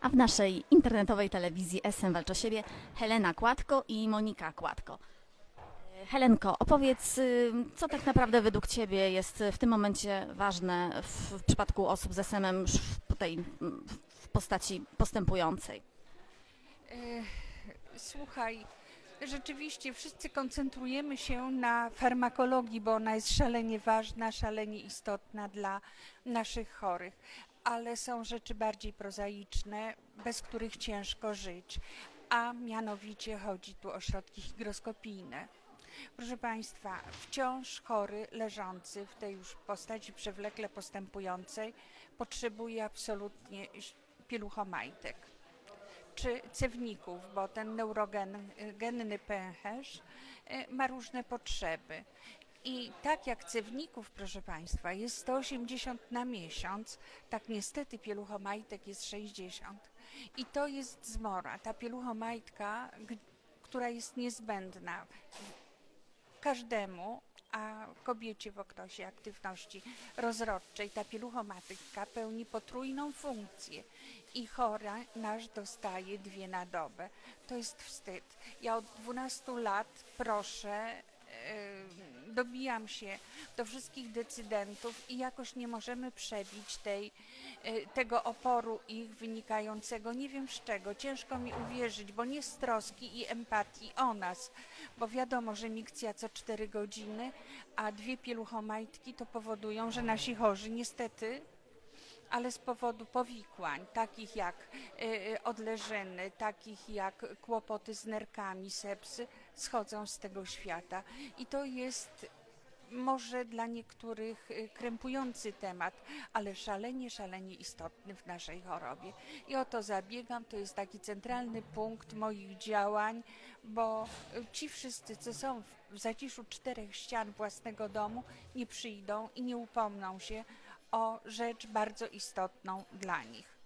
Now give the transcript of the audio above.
a w naszej internetowej telewizji SM Walcz o siebie Helena Kładko i Monika Kładko. Helenko, opowiedz, y, co tak naprawdę według Ciebie jest w tym momencie ważne w, przypadku osób z SM-em w, w postaci postępującej? E, Słuchaj, rzeczywiście wszyscy koncentrujemy się na farmakologii, bo ona jest szalenie ważna, szalenie istotna dla naszych chorych. Ale są rzeczy bardziej prozaiczne, bez których ciężko żyć, a mianowicie chodzi tu o środki hygroskopijne. Proszę Państwa, wciąż chory leżący w tej już postaci przewlekle postępującej potrzebuje absolutnie pieluchomajtek czy cewników, bo ten neurogenny pęcherz y, ma różne potrzeby. I tak jak cewników, proszę Państwa, jest 180 na miesiąc, tak niestety pieluchomajtek jest 60. I to jest zmora. Ta pieluchomajtka, która jest niezbędna każdemu, a kobiecie w okresie aktywności rozrodczej ta pieluchomatyka pełni potrójną funkcję i chora nasz dostaje dwie na dobę. To jest wstyd. Ja od 12 lat proszę, yy, dobijam się do wszystkich decydentów i jakoś nie możemy przebić tej, yy, tego oporu ich wynikającego nie wiem z czego. Ciężko mi uwierzyć, bo nie z troski i empatii o nas, bo wiadomo, że mikcja co 4 godziny, a dwie pieluchomajtki to powodują, że nasi chorzy niestety ale z powodu powikłań, takich jak y, odleżyny, takich jak kłopoty z nerkami, sepsy, schodzą z tego świata. I to jest może dla niektórych y, krępujący temat, ale szalenie, szalenie istotny w naszej chorobie. I o to zabiegam, to jest taki centralny punkt moich działań, bo y, ci wszyscy, co są w- w zaciszu czterech ścian własnego domu, nie przyjdą i nie upomną się o rzecz bardzo istotną dla nich.